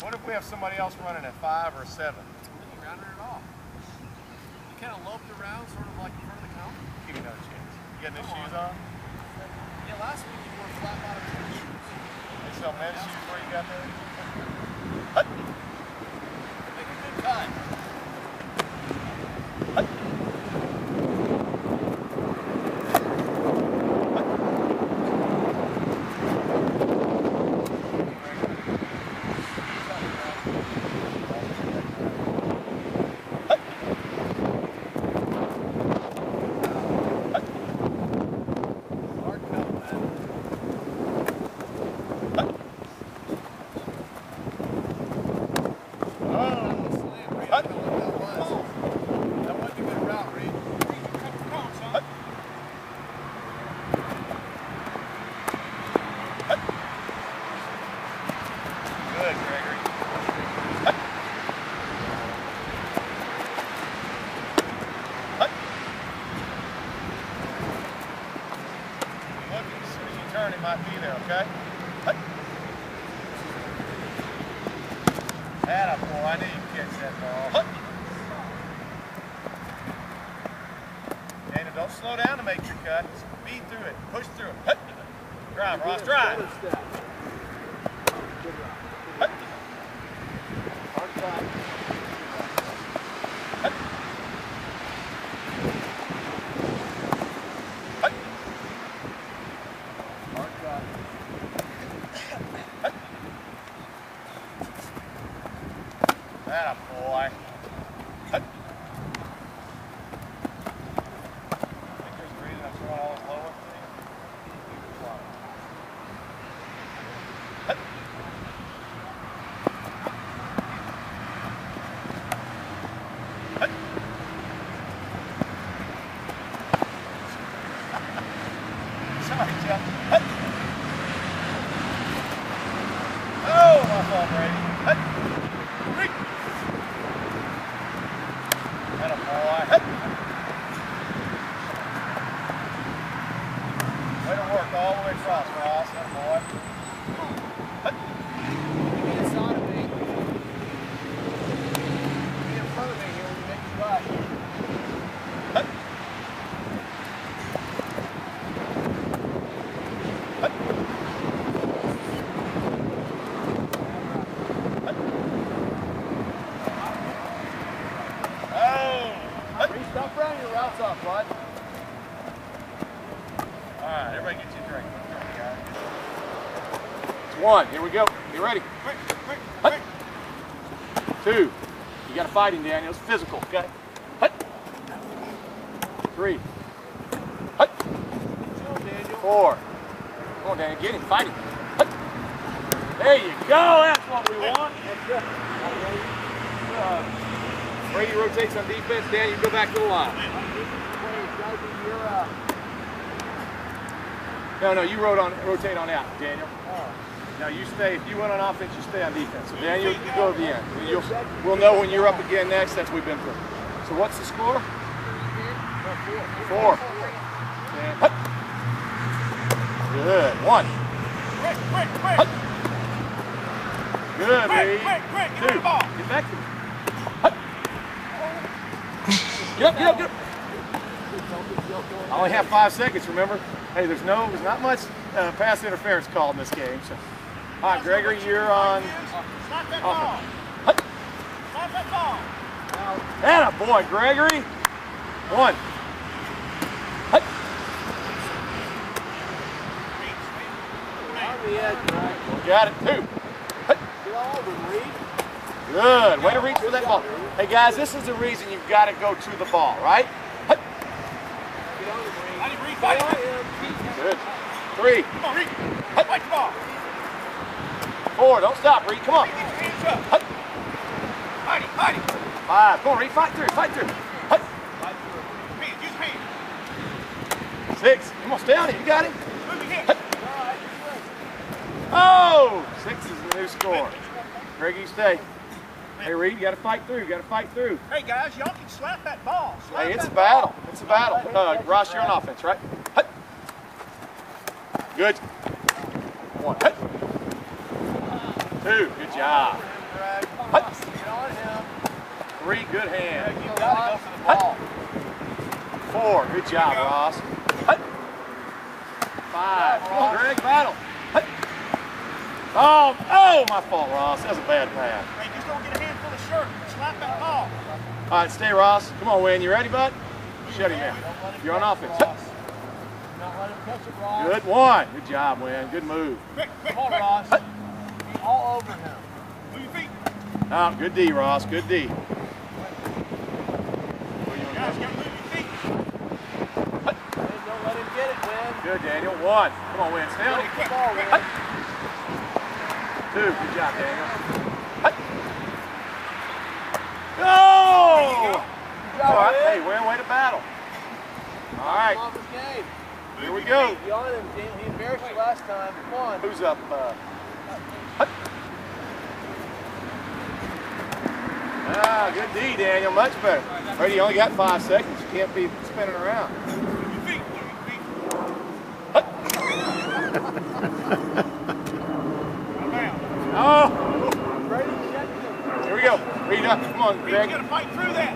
What if we have somebody else running at five or seven? Then you rounded it off. You kind of loped around, sort of like in front of the counter. Give me another chance. You got new Come shoes on. on? Yeah, last week you wore flat bottom shoes. They sell men's shoes where you got there? Make a good cut. Hard cut, man. Oh. Slam, Reed. I don't know what that was. That wasn't a good route, Reed. Good, Gregory. Look, as soon as you turn, it might be there, okay? Atta boy, I knew you'd catch that ball. Dana, don't slow down to make your cut. Speed through it. Push through it. Drive, Ross, drive. Hard cut. Hard cut. Atta boy. I think there's a reason I'm throwing all this lower. Sorry, Jeff. Oh, my fault, Brady. Atta boy. Way to work all the way across, Ross. Atta boy. Give me a soda, mate. Be in front of me here when you make your cut. Oh! Reed, stop rounding your routes off, bud. All right, everybody get your drink. guys. It's one. Here we go. You ready? Quick, quick, quick. Two. You got a fighting, Daniel. It's physical, okay? Hut. Three. Hut. Four. Come on, Daniel. Get him. Fight him. Hut. There you go. That's what we want. That's good. Uh, Brady rotates on defense. Daniel, you go back to the line. No, no, you rode on, rotate on out, Daniel. Now you stay, if you went on offense, you stay on defense. So Daniel, you go to the end. You'll, we'll know when you're up again next. That's what we've been through. So what's the score? Four. Hut. Good. One. Quick, quick, quick. Hut. Good, Quick, quick, quick. Get Two. the ball. Get back to me. Hut. Get up, get up, get up. I only have five seconds, remember? Hey, there's no, there's not much uh, pass interference called in this game. So, all right, Gregory, you're on. Slap that ball. Slap that ball. Atta boy, Gregory. One. Got it. Two. Good. Way to reach for that ball. Hey guys, this is the reason you've got to go to the ball, right? Good. Three. Come on, Reed. Fight the ball. Four. Don't stop, Reed. Come on. Hands up. Hut. Fight him, fight him. Five. Come on, Reed. Fight through. Fight through. Hut. Hands, use hands. Six. Come on, stay on it. You got it. Move your hands. Oh, six is the new score. Greg, you stay. Hey, Reed, you got to fight through. You got to fight through. Hey, guys, y'all can slap that ball. Slap Hey, it's a battle. It's a battle. Uh, Ross, you're on offense, right? Hut. Good. One. Hut. Two. Good job. Three, good hand. You gotta go for the ball. Four, good job, Ross. Five, come on, Greg, battle. Oh, oh, my fault, Ross. That was a bad pass. Hey, just don't get a handful of shirt. Slap that ball. All right, stay, Ross. Come on, Wayne. You ready, bud? Shut him in. Don't let him You're on offense. Do Not let him catch it, Ross. Good one. Good job, Wayne. Good move. Quick, quick, Come on. Ross. Be all over him. Move your feet. Oh, good D, Ross. Good D. Where you wanna Guys, go? gotta move your feet. Win, don't let him get it, Win. Good, Daniel. One. Come on, Wayne. Stay on Go it. for the ball, Win. Two. Good job, Daniel. Hut. Go! Good All job, right. Win. Way to battle. All right. Come off game. Here we go. Be on him, Daniel. He embarrassed you last time. Come on. Who's up? Uh, hut. Ah, good D, Daniel. Much better. Brady, you only got five seconds. You can't be spinning around. Move your feet. Move your feet. Out of bounds. Oh, Brady, here we go. Read up. Come on, Greg. gotta fight through that.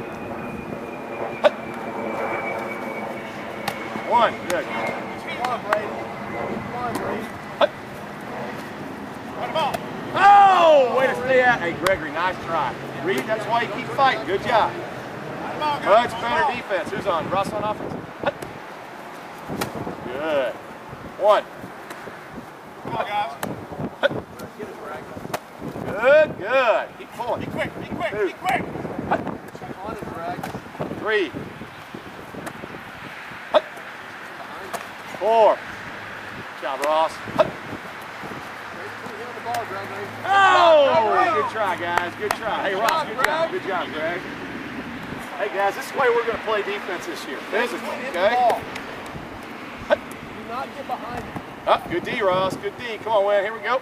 One. Good. Come on, Brady. Come on, Brady. Run the ball. Oh, way to stay out. Hey, Gregory, nice try. Reed, that's why you keep fighting. Good job. Run the ball. Much better defense. Who's on? Russ on offense? Good. One. Come on, guys. Get it, Greg. Good, good. Keep Be pulling. quick. Be quick. Two. Be quick. On it, Greg. Three. Four. Good job, Ross. Brady, good try, guys. Good try. Hey, Ross, good job. Greg. Good job, Greg. Hey, guys, this is the way we're going to play defense this year. Physically, Hit the okay? Do not get behind him. Oh, good D, Ross. Good D. Come on, Win. Here we go.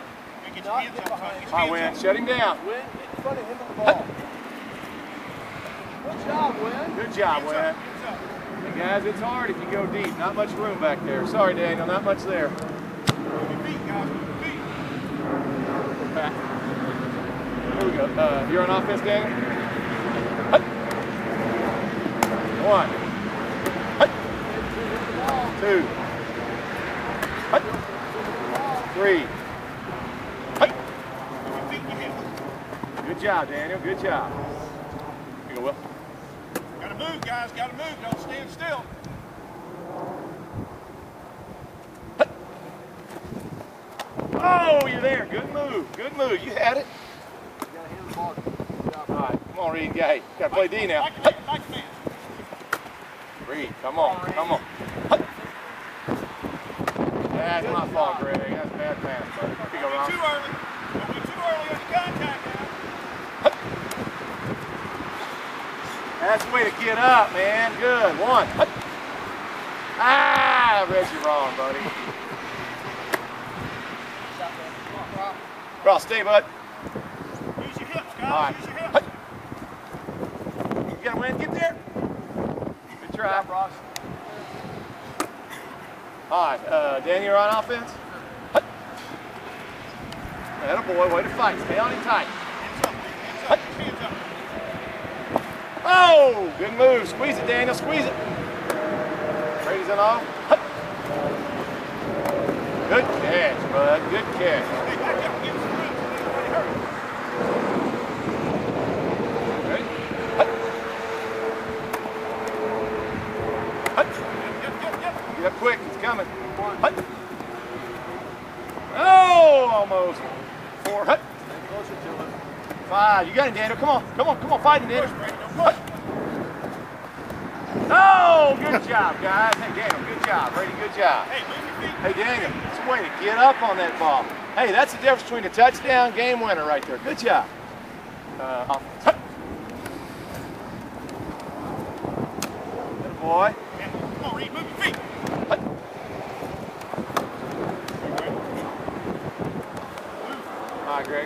Get Do your not hands get up, son. behind Get him. your All right, Win. Shut him down. Win, get in front of him with the ball. Good job, Win. Good job, Win. up. Hands up. Hey, guys, it's hard if you go deep. Not much room back there. Sorry, Daniel. Not much there. Move your feet, guys. Move your feet. Back. Here we go. Uh, you're on offense, Daniel? Hut. One. Two. Three. Hut. Move your feet. Your hands. Good job, Daniel. Good job. Here you go, Will. Gotta move, guys. Gotta move. Don't stand still. Oh, you're there. Good move. Good move. You had it. You gotta hand the ball. Good job. All right. Come on, Reed. Yeah, hey, gotta play D now. Like a man. Like a. Reed, come on. Come on. Hut. That's my fault, Greg. That's bad pass, buddy. Here you go, Don't be too early. Don't be too early on the contact, guys. That's the way to get up, man. Good. One. Ah, I read you wrong, buddy. Ross, stay, bud. Use your hips, guys. All right. Use your hips. Win. Get there. Good try. Ross. All right, uh, Danny, you're on offense. That a boy. Way to fight. Stay on him tight. Oh, good move. Squeeze it, Daniel. Squeeze it. Brady's in off. Good catch, bud. Good catch. Hey, back up. Get some room. Everybody hurry. Ready? Hut. Hut. Yep, yep, yep. Get up quick. It's coming. Hut. Oh, almost. Four. Hut. Stay closer to him. Five. You got him, Daniel. Come on. Come on. Come on. Fight him, Push, Daniel. Don't push. Oh, good job, guys. Hey, Daniel, good job. Brady, good job. Hey, move your feet. Hey, Daniel, it's a way to get up on that ball. Hey, that's the difference between a touchdown game winner right there. Good job. Uh. Hut. Good boy. Come on, Reed. Move your feet. Gregory.